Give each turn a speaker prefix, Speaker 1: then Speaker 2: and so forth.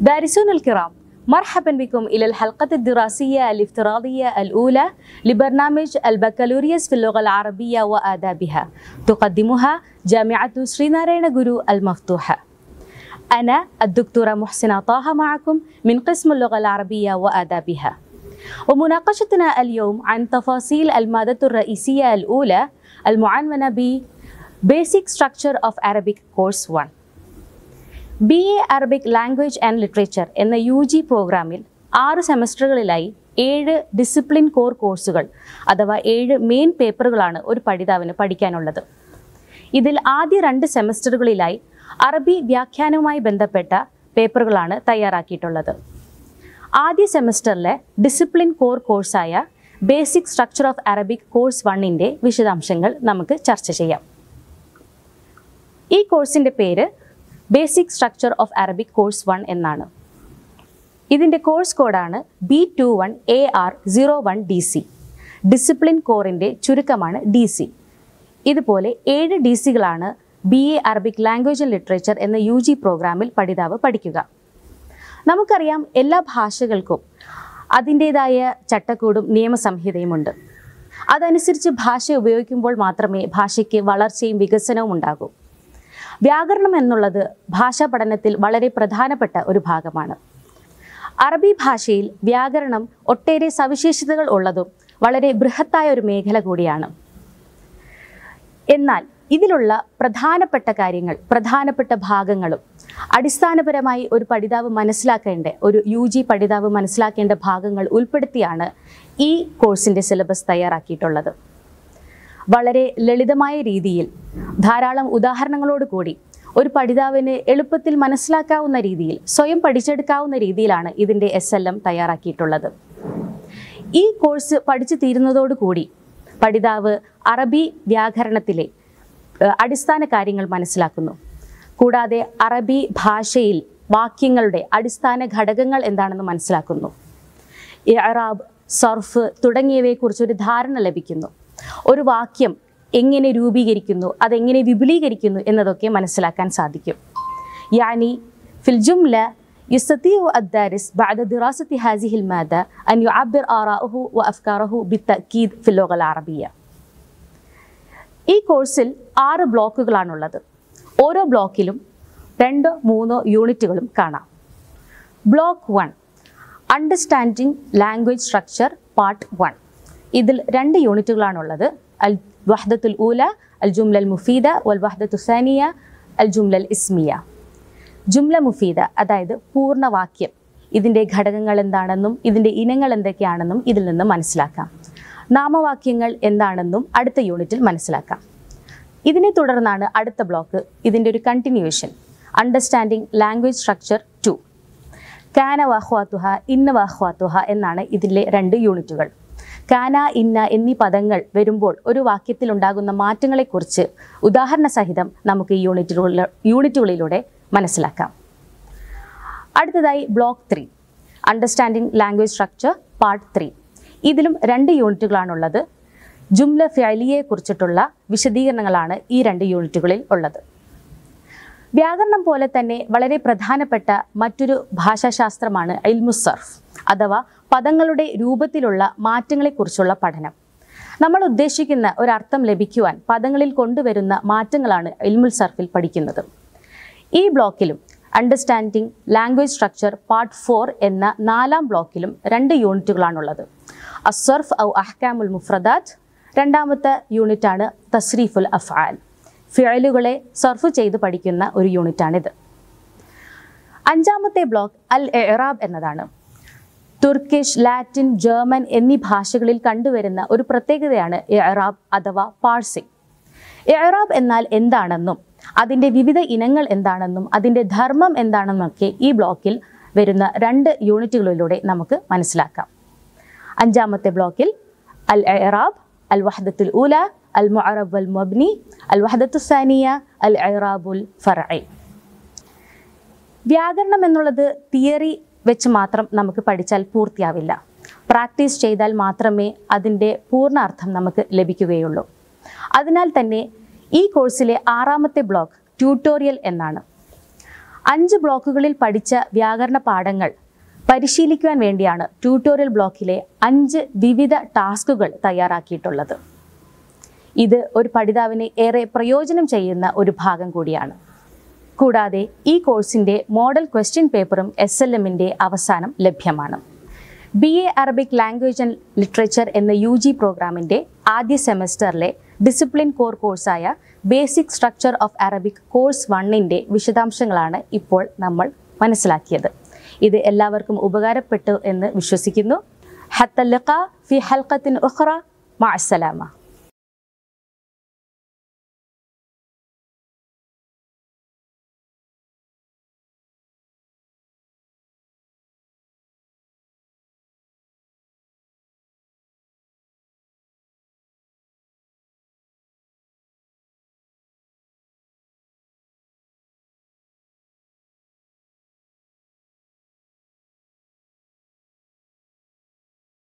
Speaker 1: مدرسون الكرام مرحبا بكم إلى الحلقة الدراسية الافتراضية الأولى لبرنامج البكالوريوس في اللغة العربية وآدابها. تقدمها جامعة سرينارينا جورو المفتوحة. أنا الدكتورة محسنة طه معكم من قسم اللغة العربية وآدابها. ومناقشتنا اليوم عن تفاصيل المادة الرئيسية الأولى المعنونة ب Basic Structure of Arabic Course 1 B A Arabic language and literature എന്ന U G പ്രോഗ്രാമിൽ ആറ് സെമസ്റ്ററുകളിലായി ഏഴ് discipline core കോഴ്സുകൾ അഥവാ ഏഴ് മെയിൻ പേപ്പറുകളാണ് ഒരു പഠിതാവിന് പഠിക്കാനുള്ളത്. ഇതിൽ ആദ്യ രണ്ട് സെമസ്റ്ററുകളിലായി അറബി വ്യാഖ്യാനവുമായി ബന്ധപ്പെട്ട പേപ്പറുകളാണ് തയ്യാറാക്കിയിട്ടുള്ളത്. ആദ്യ സെമസ്റ്ററിലെ discipline core കോഴ്സായ basic structure of Arabic course വണ്ണിന്റെ വിശദാംശങ്ങൾ നമുക്ക് ചർച്ച ചെയ്യാം. ഈ കോഴ്സിന്റെ പേര് basic structure of Arabic course one എന്നാണ്. ഇതിന്റെ കോഴ്സ് കോഡാണ് B two one A R zero one D C discipline കോറിന്റെ ചുരുക്കമാണ് ഡി സി ഇതുപോലെ ഏഴ് D സികളാണ് B A Arabic language and literature എന്ന യു ജി പ്രോഗ്രാമിൽ പഠിതാവ് പഠിക്കുക. നമുക്കറിയാം എല്ലാ ഭാഷകൾക്കും അതിന്റേതായ ചട്ടക്കൂടും നിയമസംഹിതയുമുണ്ട്. അതനുസരിച്ച് ഭാഷ ഉപയോഗിക്കുമ്പോൾ മാത്രമേ ഭാഷയ്ക്ക് വളർച്ചയും വികസനവും ഉണ്ടാകൂ. വ്യാകരണം എന്നുള്ളത് ഭാഷാ പഠനത്തിൽ വളരെ പ്രധാനപ്പെട്ട ഒരു ഭാഗമാണ്. അറബി ഭാഷയിൽ വ്യാകരണം ഒട്ടേറെ സവിശേഷതകൾ ഉള്ളതും വളരെ ബൃഹത്തായ ഒരു മേഖല കൂടിയാണ്. എന്നാൽ ഇതിലുള്ള പ്രധാനപ്പെട്ട കാര്യങ്ങൾ പ്രധാനപ്പെട്ട ഭാഗങ്ങളും അടിസ്ഥാനപരമായി ഒരു പഠിതാവ് മനസ്സിലാക്കേണ്ട ഒരു യു ജി പഠിതാവ് മനസ്സിലാക്കേണ്ട ഭാഗങ്ങൾ ഉൾപ്പെടുത്തിയാണ് ഈ കോഴ്സിന്റെ സിലബസ് തയ്യാറാക്കിയിട്ടുള്ളത്. വളരെ ലളിതമായ രീതിയിൽ ധാരാളം ഉദാഹരണങ്ങളോട് കൂടി ഒരു പഠിതാവിന് എളുപ്പത്തിൽ മനസ്സിലാക്കാവുന്ന രീതിയിൽ സ്വയം പഠിച്ചെടുക്കാവുന്ന രീതിയിലാണ് ഇതിന്റെ എസ് എൽ എം തയ്യാറാക്കിയിട്ടുള്ളത്. ഈ കോഴ്സ് പഠിച്ചു തീരുന്നതോടുകൂടി പഠിതാവ് അറബി വ്യാകരണത്തിലെ അടിസ്ഥാന കാര്യങ്ങൾ മനസ്സിലാക്കുന്നു. കൂടാതെ അറബി ഭാഷയിൽ വാക്യങ്ങളുടെ അടിസ്ഥാന ഘടകങ്ങൾ എന്താണെന്ന് മനസ്സിലാക്കുന്നു. ഇറാബ് സർഫ് തുടങ്ങിയവയെക്കുറിച്ചൊരു ധാരണ ലഭിക്കുന്നു. ഒരു വാക്യം എങ്ങനെ രൂപീകരിക്കുന്നു അതെങ്ങനെ വിപുലീകരിക്കുന്നു എന്നതൊക്കെ മനസ്സിലാക്കാൻ സാധിക്കും യാനി ഫിൽ ജുംല يستطيع الدارس بعد دراسة هذه المادة أن يعبر آراءه وأفكاره بالتأكيد في اللغة العربية ഈ കോഴ്സിൽ ആറ് ബ്ലോക്കുകളാണുള്ളത് ഓരോ ബ്ലോക്കിലും രണ്ടോ മൂന്നോ യൂണിറ്റുകളും കാണാം block one understanding language structure part one ഇതിൽ രണ്ട് യൂണിറ്റുകളാണുള്ളത്. അൽ വഹദത്തുൽ ഊല അൽ ജുംലൽ മുഫീദ വൽ വഹദത്തു സാനിയ അൽ ജുംലൽ ഇസ്മിയ. ജുംല മുഫീദ അതായത് പൂർണവാക്യം. ഇതിന്റെ ഘടകങ്ങൾ എന്താണെന്നും ഇതിന്റെ ഇനങ്ങൾ എന്തൊക്കെയാണെന്നും ഇതിൽ നിന്ന് മനസ്സിലാക്കാം. നാമവാക്യങ്ങൾ എന്താണെന്നും അടുത്ത യൂണിറ്റിൽ മനസ്സിലാക്കാം. ഇതിനെ തുടർന്നാണ് അടുത്ത ബ്ലോക്ക് ഇതിന്റെ ഒരു continuation understanding language structure two കാന വാഹ്വാത്തുഹ ഇന്ന വാഹ്വാത്തുഹ എന്നാണ് ഇതിലെ രണ്ട് യൂണിറ്റുകൾ. കാന ഇന്ന എന്നീ പദങ്ങൾ വരുമ്പോൾ ഒരു വാക്യത്തിൽ ഉണ്ടാകുന്ന മാറ്റങ്ങളെക്കുറിച്ച് ഉദാഹരണ സഹിതം നമുക്ക് ഈ യൂണിറ്റുകളിൽ യൂണിറ്റുകളിലൂടെ മനസ്സിലാക്കാം. അടുത്തതായി block three understanding language structure part three ഇതിലും രണ്ട് യൂണിറ്റുകളാണുള്ളത്. ജുംല ഫിയലിയെ കുറിച്ചിട്ടുള്ള വിശദീകരണങ്ങളാണ് ഈ രണ്ട് യൂണിറ്റുകളിൽ ഉള്ളത്. വ്യാകരണം പോലെ തന്നെ വളരെ പ്രധാനപ്പെട്ട മറ്റൊരു ഭാഷാശാസ്ത്രമാണ് ഇൽമുസർഫ് അഥവാ പദങ്ങളുടെ രൂപത്തിലുള്ള മാറ്റങ്ങളെക്കുറിച്ചുള്ള പഠനം. നമ്മൾ ഉദ്ദേശിക്കുന്ന ഒരർത്ഥം ലഭിക്കുവാൻ പദങ്ങളിൽ കൊണ്ടുവരുന്ന മാറ്റങ്ങളാണ് ഇൽമുൽ സർഫിൽ പഠിക്കുന്നത്. ഈ ബ്ലോക്കിലും understanding language structure part four എന്ന നാലാം ബ്ലോക്കിലും രണ്ട് യൂണിറ്റുകളാണുള്ളത്. അസ്വർഫ് ഔ അഹ്കാമുൽ മുഫ്രദാത്ത് രണ്ടാമത്തെ യൂണിറ്റാണ് തസ്രീഫുൽ അഫ്ആൽ. ഫിയലുകളെ സർഫ് ചെയ്ത് പഠിക്കുന്ന ഒരു യൂണിറ്റാണിത്. അഞ്ചാമത്തെ ബ്ലോക്ക് അൽ എറാബ് എന്നതാണ്. തുർക്കിഷ് ലാറ്റിൻ ജർമ്മൻ എന്നീ ഭാഷകളിൽ കണ്ടുവരുന്ന ഒരു പ്രത്യേകതയാണ് എറാബ് അഥവാ പാഴ്സി. എറാബ് എന്നാൽ എന്താണെന്നും അതിന്റെ വിവിധ ഇനങ്ങൾ എന്താണെന്നും അതിന്റെ ധർമ്മം എന്താണെന്നൊക്കെ ഈ ബ്ലോക്കിൽ വരുന്ന രണ്ട് യൂണിറ്റുകളിലൂടെ നമുക്ക് മനസ്സിലാക്കാം. അഞ്ചാമത്തെ ബ്ലോക്കിൽ അൽ എറാബ് അൽ വഹദത്തുൽ ഊല അൽ മുഅറബ് വൽ മബ്നി الإعراب الفرعي. വ്യാകരണം എന്നുള്ളത് തിയറി വെച്ച് മാത്രം നമുക്ക് പഠിച്ചാൽ പൂർത്തിയാവില്ല. പ്രാക്ടീസ് ചെയ്താൽ മാത്രമേ അതിന്റെ പൂർണ അർത്ഥം നമുക്ക് ലഭിക്കുകയുള്ളൂ. അതിനാൽ തന്നെ ഈ കോഴ്സിലെ ആറാമത്തെ ബ്ലോക്ക് ട്യൂട്ടോറിയൽ എന്നാണ്. അഞ്ച് ബ്ലോക്കുകളിൽ പഠിച്ച വ്യാകരണ പാഠങ്ങൾ പരിശീലിക്കുവാൻ വേണ്ടിയാണ് ട്യൂട്ടോറിയൽ ബ്ലോക്കിലെ അഞ്ച് വിവിധ ടാസ്കുകൾ തയ്യാറാക്കിയിട്ടുള്ളത്. ഇത് ഒരു പഠിതാവിന് ഏറെ പ്രയോജനം ചെയ്യുന്ന ഒരു ഭാഗം കൂടിയാണ്. കൂടാതെ ഈ കോഴ്സിന്റെ മോഡൽ ക്വസ്റ്റ്യൻ പേപ്പറും എസ് എൽ എമ്മിന്റെ അവസാനം ലഭ്യമാണ്. B A Arabic language and literature എന്ന യു ജി പ്രോഗ്രാമിന്റെ ആദ്യ സെമസ്റ്ററിലെ discipline core കോഴ്സായ basic structure of Arabic course വണ്ണിന്റെ വിശദാംശങ്ങളാണ് ഇപ്പോൾ നമ്മൾ മനസ്സിലാക്കിയത്. ഇത് എല്ലാവർക്കും ഉപകാരപ്പെട്ടു എന്ന് വിശ്വസിക്കുന്നു. ഹത്തല്ലഖ ഫി ഹൽക്കത്തിൻ ഉഖ്റ മഅസ്സലാമ